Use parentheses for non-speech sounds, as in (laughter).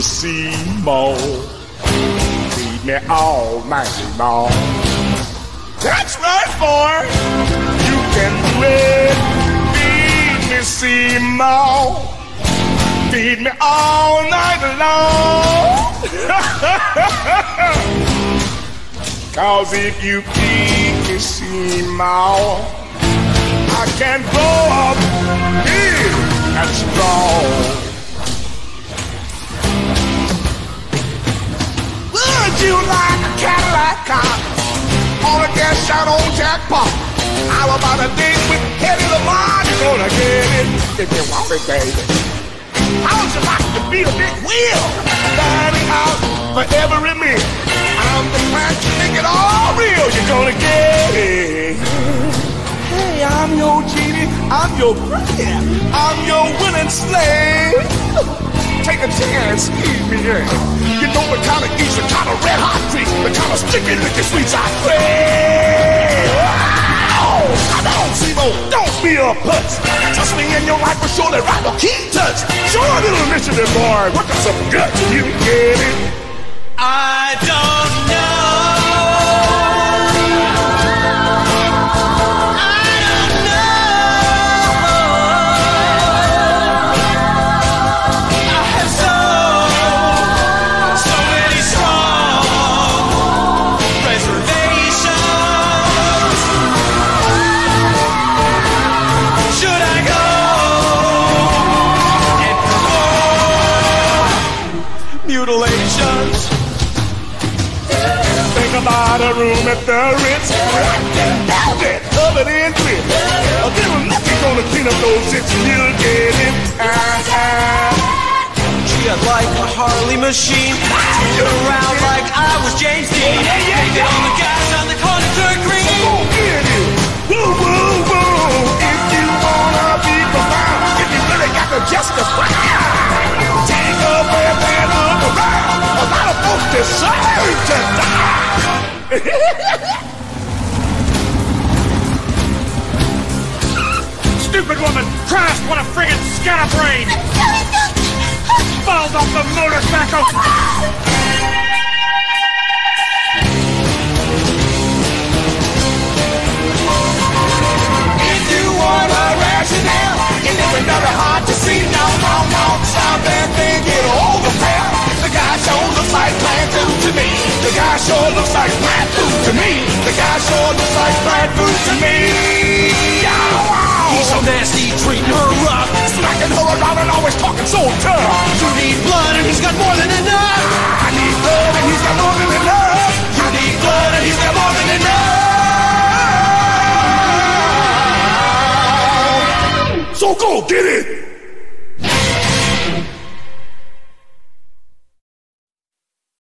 Seymour. Feed me all night long. That's right, boy. You can do it. Feed me Seymour. Feed me all night long. (laughs) Cause if you feed me Seymour, I can grow up big and strong. Jackpot? How about a date with Hedy Lamarr? You're gonna get it if you want it, baby. How would you like to be a big wheel dining out for every meal? I'm the kind to make it all real. You're gonna get it. Hey, I'm your genie. I'm your friend. I'm your winning slave. Take a chance, ease me in. You know the kind of eats, the kind of red hot treats, the kind of sticky, licky sweets I crave. A. Trust me in your life will surely right will keep touch. Show a little initiative, boy. Work on some guts. You get it? I don't know. About a room at the Ritz. Velvet, covered in grit. A little lucky gonna clean up those hits. You'll get it. Ah, ah. Treat it like a Harley machine. Turn around like Stupid woman! Christ, what a friggin' scatterbrain! Falls off the motorcycle! Sure looks like plant food to me. The guy sure looks like plant food to me. He's so nasty, treating her rough. smacking her around and always talking so tough. You need blood and he's got more than enough. I need blood and he's got more than enough. You need blood and he's got more than enough. So go get it.